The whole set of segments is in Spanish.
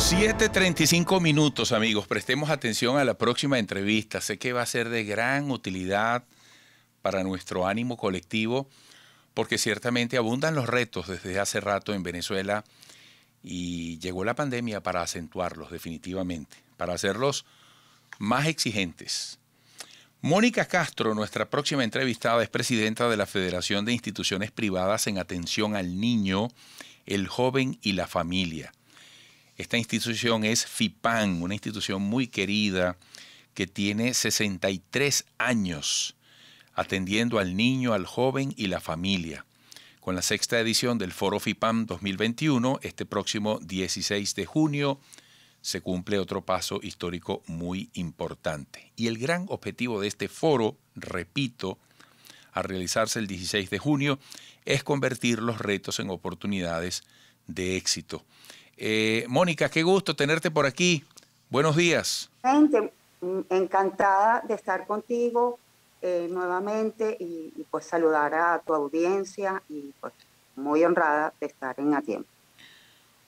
7.35 minutos, amigos. Prestemos atención a la próxima entrevista. Sé que va a ser de gran utilidad para nuestro ánimo colectivo, porque ciertamente abundan los retos desde hace rato en Venezuela y llegó la pandemia para acentuarlos definitivamente, para hacerlos más exigentes. Mónica Castro, nuestra próxima entrevistada, es presidenta de la Federación de Instituciones Privadas en Atención al Niño, el Joven y la Familia. Esta institución es FIPAN, una institución muy querida que tiene 63 años atendiendo al niño, al joven y la familia. Con la sexta edición del Foro FIPAM 2021, este próximo 16 de junio, se cumple otro paso histórico muy importante. Y el gran objetivo de este foro, repito, a realizarse el 16 de junio, es convertir los retos en oportunidades de éxito. Eh, Mónica, qué gusto tenerte por aquí. Buenos días. Gente, mm, encantada de estar contigo eh, nuevamente y, pues saludar a tu audiencia y pues muy honrada de estar en A Tiempo.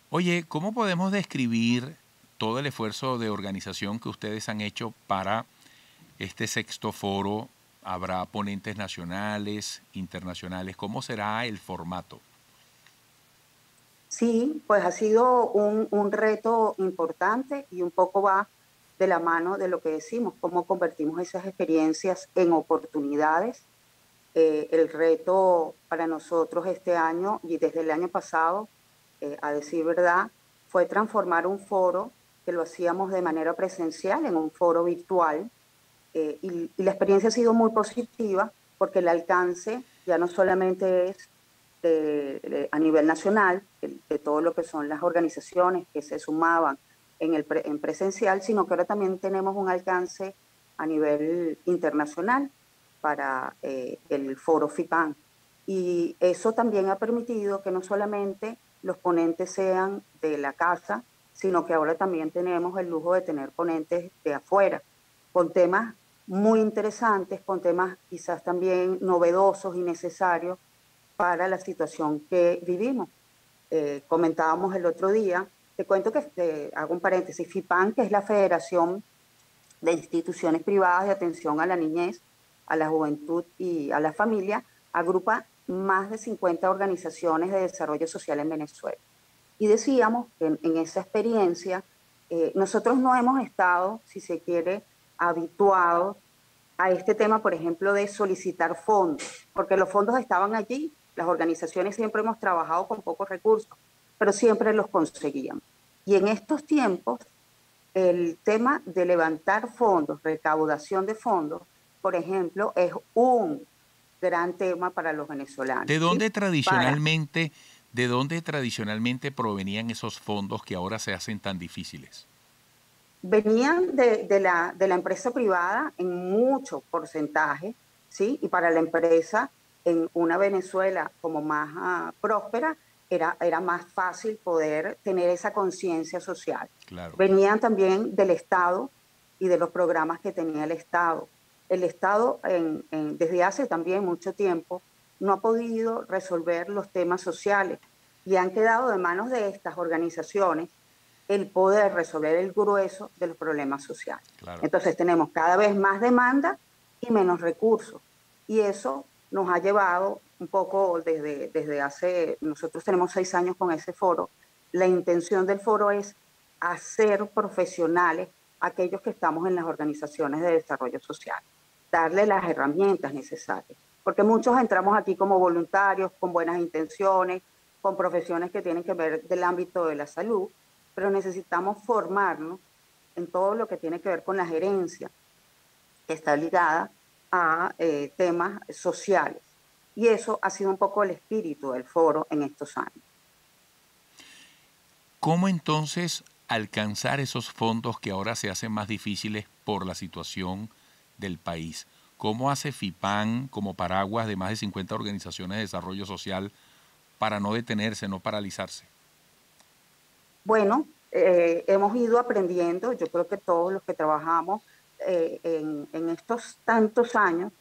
Oye, ¿cómo podemos describir todo el esfuerzo de organización que ustedes han hecho para este sexto foro? ¿Habrá ponentes nacionales, internacionales? ¿Cómo será el formato? Sí, pues ha sido un, un, reto importante y un poco va de la mano de lo que decimos, cómo convertimos esas experiencias en oportunidades. Eh, el reto para nosotros este año y desde el año pasado, eh, a decir verdad, fue transformar un foro que lo hacíamos de manera presencial en un foro virtual eh, y, y la experiencia ha sido muy positiva porque el alcance ya no solamente es a nivel nacional, de, todo lo que son las organizaciones que se sumaban en, el en presencial, sino que ahora también tenemos un alcance a nivel internacional para eh, el foro FIPAN. Y eso también ha permitido que no solamente los ponentes sean de la casa, sino que ahora también tenemos el lujo de tener ponentes de afuera, con temas muy interesantes, con temas quizás también novedosos y necesarios para la situación que vivimos. Eh, comentábamos el otro día, te cuento que, hago un paréntesis, FIPAN, que es la Federación de Instituciones Privadas de Atención a la Niñez, a la Juventud y a la Familia, agrupa más de 50 organizaciones de desarrollo social en Venezuela. Y decíamos que en, esa experiencia eh, nosotros no hemos estado, si se quiere, habituados a este tema, por ejemplo, de solicitar fondos, porque los fondos estaban allí las organizaciones siempre hemos trabajado con pocos recursos, pero siempre los conseguíamos. Y en estos tiempos, el tema de levantar fondos, recaudación de fondos, por ejemplo, es un gran tema para los venezolanos. ¿De dónde tradicionalmente, de dónde tradicionalmente provenían esos fondos que ahora se hacen tan difíciles? Venían de, de, la, de la empresa privada en mucho porcentaje, ¿sí? Y para la empresa en una Venezuela como más ah, próspera, era, era más fácil poder tener esa conciencia social. Venían también del Estado y de los programas que tenía el Estado. El Estado, en, desde hace también mucho tiempo, no ha podido resolver los temas sociales y han quedado de manos de estas organizaciones el poder resolver el grueso de los problemas sociales. Entonces tenemos cada vez más demanda y menos recursos. Y eso nos ha llevado un poco desde, desde hace, nosotros tenemos seis años con ese foro, la intención del foro es hacer profesionales aquellos que estamos en las organizaciones de desarrollo social, darle las herramientas necesarias, porque muchos entramos aquí como voluntarios, con buenas intenciones, con profesiones que tienen que ver del ámbito de la salud, pero necesitamos formarnos en todo lo que tiene que ver con la gerencia, que está ligada a eh, temas sociales. Y eso ha sido un poco el espíritu del foro en estos años. ¿Cómo entonces alcanzar esos fondos que ahora se hacen más difíciles por la situación del país? ¿Cómo hace FIPAN como paraguas de más de 50 organizaciones de desarrollo social para no detenerse, no paralizarse? Bueno, eh, hemos ido aprendiendo, yo creo que todos los que trabajamos eh, en, estos tantos años,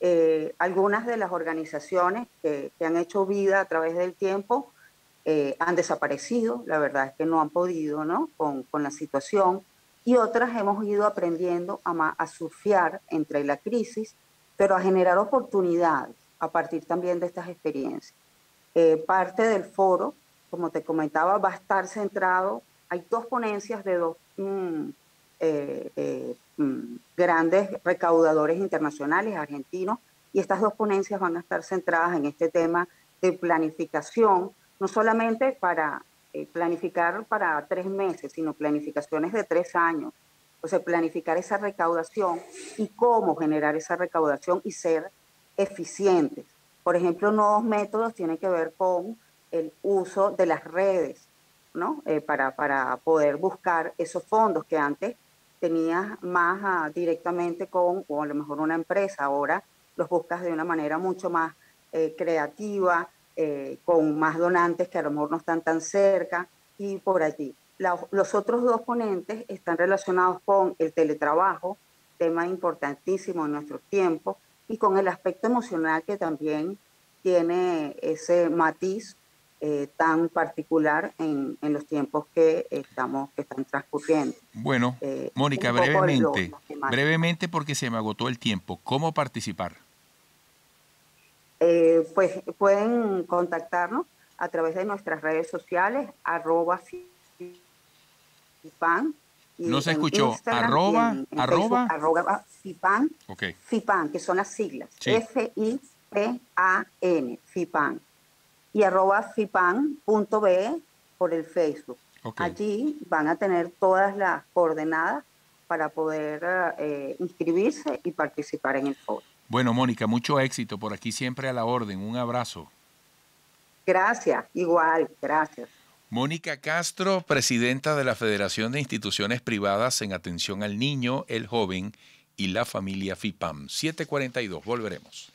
eh, algunas de las organizaciones que, han hecho vida a través del tiempo eh, han desaparecido, la verdad es que no han podido, ¿no? Con, con la situación. Y otras hemos ido aprendiendo a, a surfear entre la crisis, pero a generar oportunidades a partir también de estas experiencias. Eh, parte del foro, como te comentaba, va a estar centrado, hay dos ponencias de dos mm, eh, mm, grandes recaudadores internacionales argentinos, y estas dos ponencias van a estar centradas en este tema de planificación no solamente para eh, planificar para tres meses, sino planificaciones de tres años. O sea, planificar esa recaudación y cómo generar esa recaudación y ser eficientes. Por ejemplo, nuevos métodos tienen que ver con el uso de las redes, ¿no? Eh, para, para, poder buscar esos fondos que antes tenías más ah, directamente con, o a lo mejor una empresa, ahora los buscas de una manera mucho más eh, creativa, eh, con más donantes que a lo mejor no están tan cerca y por allí. los otros dos ponentes están relacionados con el teletrabajo, tema importantísimo en nuestros tiempos, y con el aspecto emocional que también tiene ese matiz eh, tan particular en, en, los tiempos que estamos que están transcurriendo. Bueno, eh, Mónica, brevemente, brevemente porque se me agotó el tiempo, ¿cómo participar? Eh, pues pueden contactarnos a través de nuestras redes sociales, arroba FIPAN. no se escuchó, arroba, arroba. FIPAN, FIPAN, que son las siglas, F-I-P-A-N, FIPAN. Y arroba FIPAN.be por el Facebook. Allí van a tener todas las coordenadas para poder eh, inscribirse y participar en el foro. Bueno, Mónica, mucho éxito por aquí siempre a la orden. Un abrazo. Gracias, igual, gracias. Mónica Castro, presidenta de la Federación de Instituciones Privadas en Atención al Niño, el Joven y la Familia FIPAM. 742, volveremos.